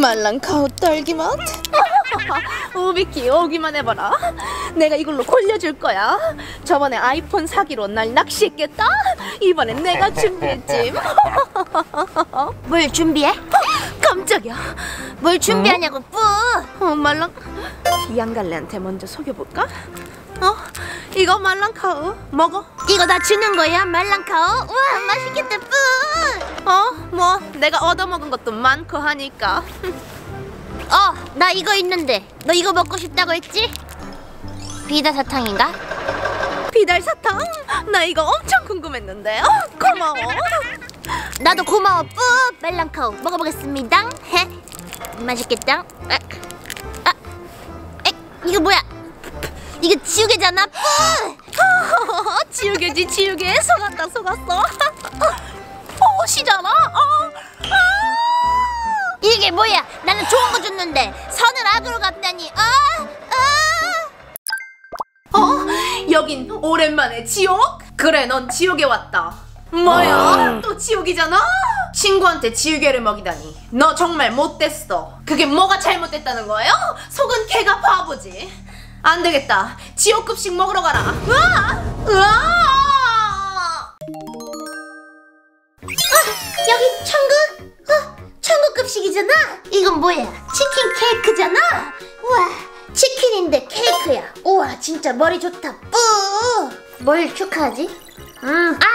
말랑카우 딸기맛? 우비키 오기만 해봐라. 내가 이걸로 골려줄 거야. 저번에 아이폰 사기로 날 낚시했겠다. 이번엔 내가 준비했지. 뭘 준비해? 깜짝이야. 뭘 준비하냐고 뿌! 어, 말랑 양갈래한테 먼저 속여볼까? 어 이거 말랑카우 먹어 이거 나 주는 거야 말랑카오? 우와 맛있겠다 뿌! 어 뭐 내가 얻어먹은 것도 많고 하니까 어, 나 이거 있는데 너 이거 먹고 싶다고 했지? 비다 사탕인가? 비달 사탕 나 이거 엄청 궁금했는데 어, 고마워 나도 고마워 뿌! 말랑카오 먹어보겠습니다 헤 맛있겠다 아, 아, 에, 이거 뭐야? 이거 지우개잖아 뿌! 지우개지 지우개 속았다 속았어 옷이잖아 어. 아! 이게 뭐야? 나는 좋은 거 줬는데 선을 악으로 갔다니 아! 아! 어? 여긴 오랜만에 지옥? 그래 넌 지옥에 왔다 뭐야? 또 지옥이잖아? 친구한테 지우개를 먹이다니 너 정말 못됐어 그게 뭐가 잘못됐다는 거예요? 속은 개가 바보지 안 되겠다 지옥급식 먹으러 가라 으아! 으아! 여기 천국? 어, 천국 급식이잖아. 이건 뭐야? 치킨 케이크잖아. 우와, 치킨인데 케이크야. 우와, 진짜 머리 좋다. 뿌. 뭘 축하하지? 음, 아,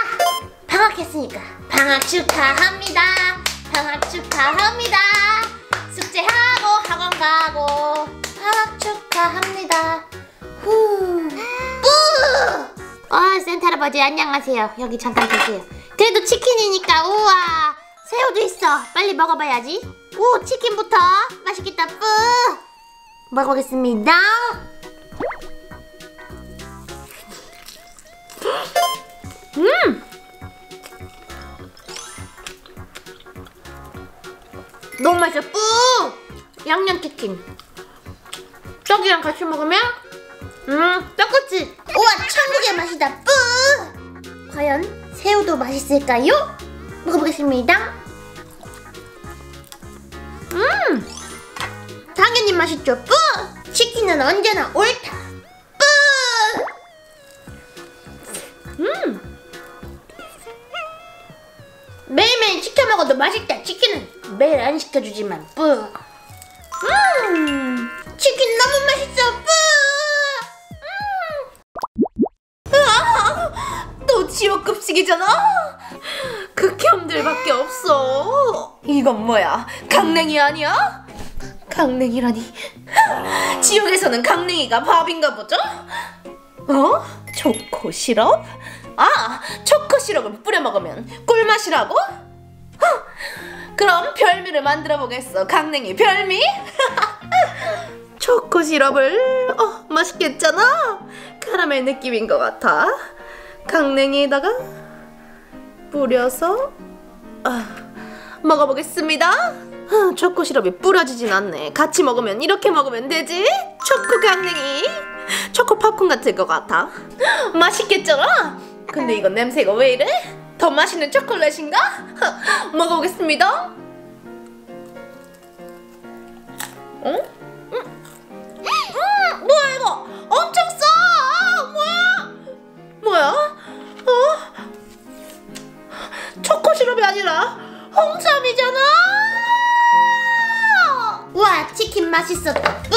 방학했으니까 방학 축하합니다. 방학 축하합니다. 숙제하고 학원 가고 방학 축하 합니다. 후. 뿌. 아, 센터 할아버지 안녕하세요. 여기 잠깐 계세요. 그래도 치킨이니까 우와 새우도 있어. 빨리 먹어봐야지. 오 치킨부터 맛있겠다. 뿌 먹어보겠습니다. 음. 너무 맛있어. 뿌 양념 치킨. 떡이랑 같이 먹으면 음 떡꼬치. 우와 천국의 맛이다. 뿌 과연 새우도 맛있을까요? 먹어보겠습니다. 음, 당연히 맛있죠. 뿌! 치킨은 언제나 옳다. 뿌! 음, 매일매일 시켜 먹어도 맛있다. 치킨은 매일 안 시켜주지만 뿌. 지옥급식이잖아? 극혐들밖에 없어. 이건 뭐야? 강냉이 아니야? 강냉이라니. 지옥에서는 강냉이가 밥인가 보죠? 어? 초코 시럽? 아, 초코 시럽을 뿌려 먹으면 꿀맛이라고? 헉, 그럼 별미를 만들어 보겠어. 강냉이 별미? 초코 시럽을 어 맛있겠잖아. 카라멜 느낌인 것 같아. 강냉이에다가 뿌려서 아, 먹어보겠습니다. 아, 초코 시럽이 뿌려지진 않네. 같이 먹으면 이렇게 먹으면 되지. 초코 강냉이, 초코 팝콘 같을 것 같아. 맛있겠잖아. 근데 이건 냄새가 왜 이래? 더 맛있는 초콜릿인가? 먹어보겠습니다. 어? 음, 음, 뭐야 이거? 엄청 싸. 뭐야? 뭐야? 시럽이 아니라 홍삼이잖아. 우와 치킨 맛있었다 뿌.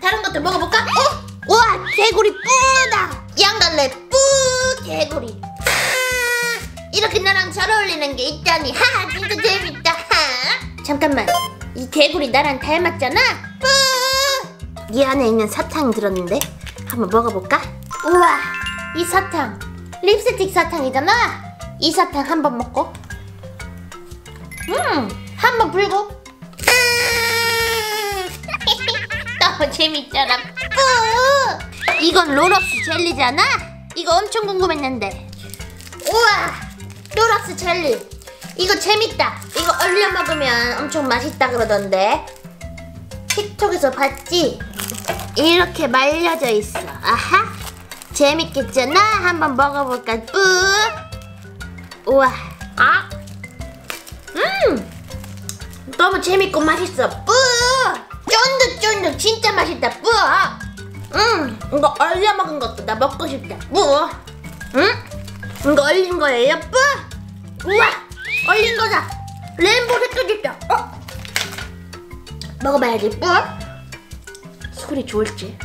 다른 것들 먹어볼까? 어? 우와 개구리 뿌다. 양갈래 뿌 개구리. 아, 이렇게 나랑 잘 어울리는 게 있다니. 하 진짜 재밌다. 하. 잠깐만 이 개구리 나랑 닮았잖아. 뿌 이 안에 있는 사탕 들었는데 한번 먹어볼까? 우와 이 사탕. 립스틱 사탕이잖아 이 사탕 한 번 먹고 음 한 번 불고 너무 재밌잖아. 뿌! 이건 Roll-Ups 젤리잖아. 이거 엄청 궁금했는데. 우와, Roll-Ups 젤리. 이거 재밌다. 이거 얼려 먹으면 엄청 맛있다 그러던데. 틱톡에서 봤지? 이렇게 말려져 있어. 아하. 재밌겠잖아. 한번 먹어볼까? 뿌! 우와. 아. 음. 너무 재밌고 맛있어. 뿌! 쫀득쫀득 진짜 맛있다. 뿌! 음, 이거 얼려 먹은 것도 나 먹고 싶다. 뿌! 응? 이거 얼린 거예요? 뿌! 우와! 얼린 거다. 레인보우 색깔 있다. 어? 먹어봐야지. 뿌! 소리 좋을지.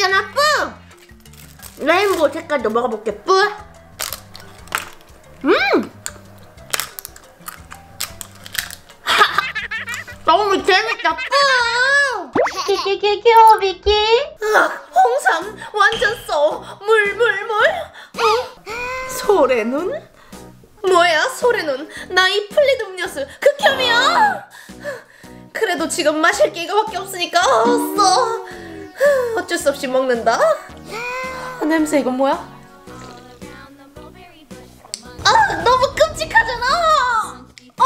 재밌잖아. 뿌! rainbow 색깔도 먹어볼게. 뿌! 음! 너무 재밌다. 뿌! 키키키키 오 비키. 으악, 홍삼 완전 써. 물, 물, 물. 어? 솔의눈? 뭐야, 솔의눈? 나 이 플리드 음료수 극혐이야. 그래도 지금 마실 게 이거밖에 없으니까 어, 써. 어쩔 수 없이 먹는다. 아, 냄새 이건 뭐야? 아, 너무 끔찍하잖아. 어,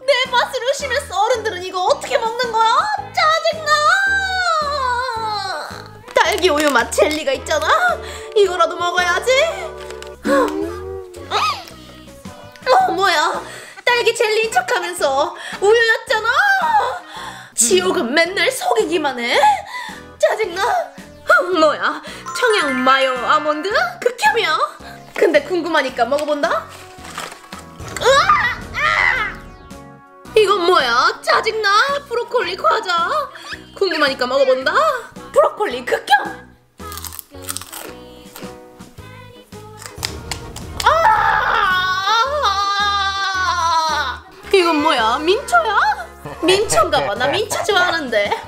내 맛을 의심했어. 어른들은 이거 어떻게 먹는 거야? 짜증나. 딸기 우유 맛 젤리가 있잖아. 이거라도 먹어야지. 어, 뭐야? 딸기 젤리인 척하면서 우유였잖아. 지옥은 맨날 속이기만 해. 짜증나. 어, 뭐야? 청양 마요 아몬드 극혐이야. 근데 궁금하니까 먹어본다. 이건 뭐야? 짜증나. 브로콜리 과자. 궁금하니까 먹어본다. 브로콜리 극혐. 아! 이건 뭐야? 민초야? 민초인가 봐. 나 민초 좋아하는데.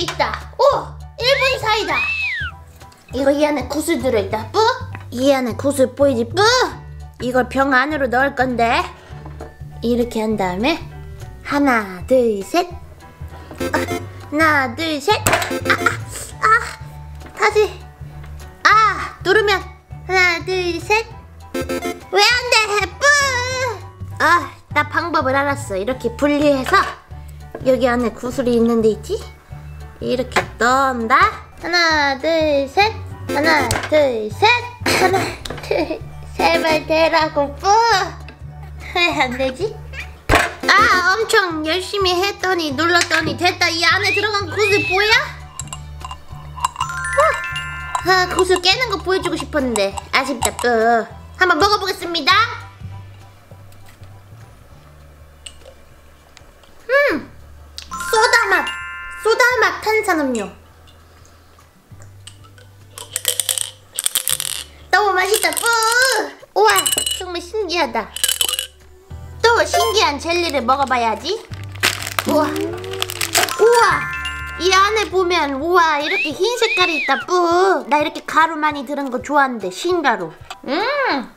게 있다. 오, 일본 사이다. 이거 이 안에 구슬 들어있다. 뿌? 이 안에 구슬 보이지? 뿌? 이걸 병 안으로 넣을 건데 이렇게 한 다음에 하나, 둘, 셋. 아, 하나, 둘, 셋. 아, 아, 아, 다시. 아, 누르면 하나, 둘, 셋. 왜 안 돼? 뿌! 아, 나 방법을 알았어. 이렇게 분리해서 여기 안에 구슬이 있는데 있지? 이렇게 넣는다. 하나, 둘, 셋. 하나, 둘, 셋. 하나, 둘, 세발 대라고 뿌. 왜 안 되지? 아, 엄청 열심히 했더니 눌렀더니 됐다. 이 안에 들어간 구슬 뭐야? 어? 아, 구슬 깨는 거 보여주고 싶었는데 아쉽다. 뿌. 한번 먹어보겠습니다. 탄산 음료. 너무 맛있다. 뿌! 우와, 정말 신기하다. 또 신기한 젤리를 먹어봐야지. 우와, 우와, 이 안에 보면 우와 이렇게 흰 색깔이 있다. 뿌! 나 이렇게 가루 많이 들은 거 좋아하는데 신가루. 음,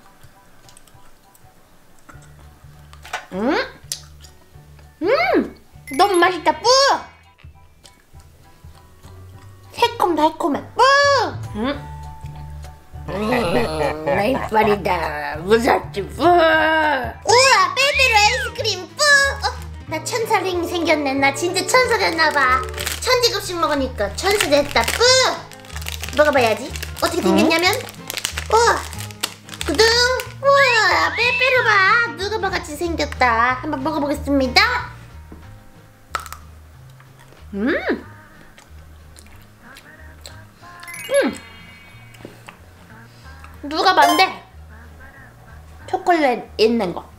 음, 음, 너무 맛있다. 뿌! 새콤달콤해. 뿌! 음. 내 이빨이다. 무섭지 뿌 우와 빼빼로 아이스크림 뿌 어, 나 천사링 생겼네. 나 진짜 천사 됐나봐. 천지급식 먹으니까 천사 됐다 뿌 먹어봐야지. 어떻게 생겼냐면 우와 구둥! 우와 빼빼로 봐. 누가 봐 같이 생겼다. 한번 먹어보겠습니다. 음 음. 누가 반대? 초콜릿 있는 거.